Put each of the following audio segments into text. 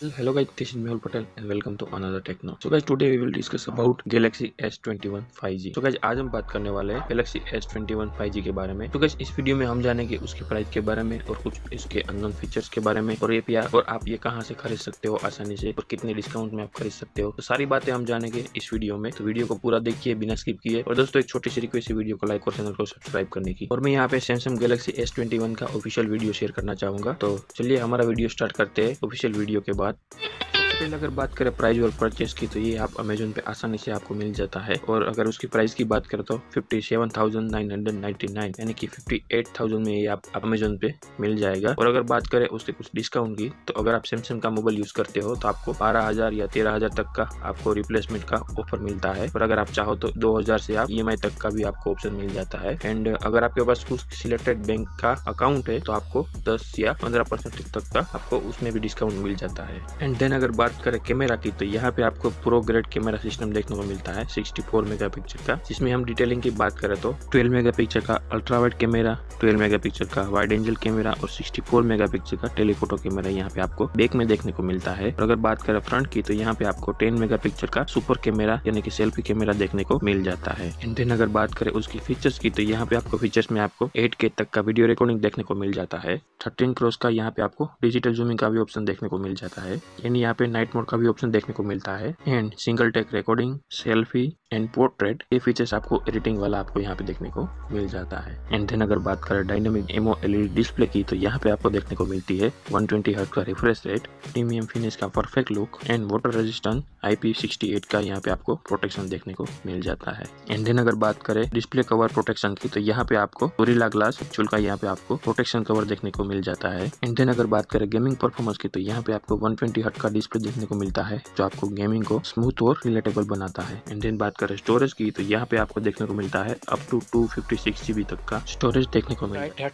Hello guys, this is Mehul Patel and welcome to another Techno. So guys, today we will discuss about Galaxy S21 5G. So guys, आज हम बात करने वाले हैं Galaxy S21 5G के बारे में. तो guys, इस वीडियो में हम जानेंगे उसके प्राइस के बारे में और कुछ इसके अननोन फीचर्स के बारे में और ये प्यार और आप ये कहाँ से खरीद सकते हो आसानी से और कितने डिस्काउंट में आप खरीद सकते हो तो सारी बातें हम जानेंगे इस वीडियो में तो वीडियो को पूरा देखिए बिना स्किप किए और दोस्तों एक छोटी सी रिक्वेस्ट वीडियो को लाइक और चैनल को सब्सक्राइब करने की और मैं यहाँ पे सैमसंग गैलेक्सी एस का ऑफिशियल वीडियो शेयर करना चाहूँगा तो चलिए हमारा वीडियो स्टार्ट करते हैं ऑफिशियल वीडियो के बाद var. पहले अगर बात करें प्राइस और परचेस की तो ये आप अमेजोन पे आसानी से आपको मिल जाता है। और अगर उसकी प्राइस की बात करें तो fifty seven thousand nine hundred ninety nine यानी कि फिफ्टी एट थाउज़ेंड में ये आप अमेजोन पे मिल जाएगा। और अगर बात करें उसके कुछ डिस्काउंट की तो अगर आप सैमसंग का मोबाइल यूज़ करते हो तो आपको बारह हज़ार या तेरह हज़ार तक का आपको रिप्लेसमेंट का ऑफ़र मिलता है। और अगर आप चाहो तो दो हज़ार से आप ईएमआई तक का भी आपको ऑप्शन मिल जाता है। एंड अगर आपके पास कुछ सिलेक्टेड बैंक का अकाउंट है तो आपको दस या पंद्रह परसेंट तक का आपको उसमें भी डिस्काउंट मिल जाता है। एंड देन अगर बात करें कैमरा की तो यहाँ पे आपको प्रो ग्रेड कैमरा सिस्टम देखने को मिलता है 64 मेगापिक्सल का। जिसमें हम डिटेलिंग की बात करें तो 12 मेगापिक्सल का अल्ट्रा वाइड कैमरा 12 मेगापिक्सल का वाइड एंजल कैमरा और 64 मेगापिक्सल का टेलीफोटो कैमरा यहाँ पे आपको बैक में देखने को मिलता है। और अगर बात करें फ्रंट की तो यहाँ पे आपको 10 मेगापिक्सल का सुपर कैमरा यानी कि सेल्फी कैमरा देखने को मिल जाता है। एंड देन अगर बात करें उसकी फीचर्स की तो यहाँ पे आपको फीचर्स में आपको एट तक का वीडियो रिकॉर्डिंग देखने को मिल जाता है। थर्टीन क्रॉस का यहाँ पे आपको डिजिटल जूमिंग का भी ऑप्शन देखने को मिल जाता है। एंड यहाँ पे नाइट मोड का भी ऑप्शन देखने को मिलता है। And single take recording selfie and portrait ये फीचर्स आपको एडिटिंग वाला आपको यहाँ पे देखने को मिल जाता है। एंड देन अगर बात करें डायनेमिक एमओ एलईडी डिस्प्ले की तो यहाँ पे आपको देखने को मिलती है 120 ट्वेंटी का रिफ्रेश रेट प्रीमियम फिनिश का perfect look and water resistant IP68 का यहाँ पे आपको प्रोटेक्शन देखने को मिल जाता है। एंड देन अगर बात करें डिस्प्ले कवर प्रोटेक्शन की तो यहाँ पे आपको गोरिल्ला ग्लास एक्चुअल का यहाँ पे आपको प्रोटेक्शन कवर देखने को मिल जाता है। एंड देन अगर बात करें गेमिंग परफॉर्मेंस की तो यहाँ पे आपको 120 ट्वेंटी का डिस्प्ले देखने को मिलता है, जो आपको गेमिंग को स्मूथ और रिलेटेबल बनाता है। एंड देन बात करें स्टोरेज की तो यहाँ पे आपको देखने को मिलता है अप टू टू फिफ्टी तक का स्टोरेज देखने को मिलता है।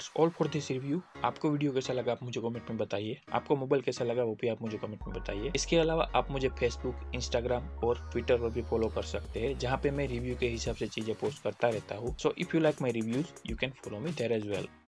आपको वीडियो कैसा लगा, आप मुझे कमेंट में बताइए। आपको मोबाइल कैसा लगा, वो भी आप मुझे कमेंट में बताइए। इसके अलावा आप मुझे फेसबुक इंस्टाग्राम और ट्विटर पर भी फॉलो कर सकते हैं, जहाँ पे मैं रिव्यू के हिसाब से चीज़ें पोस्ट करता रहता हूँ। So if you like my reviews you can follow me there as well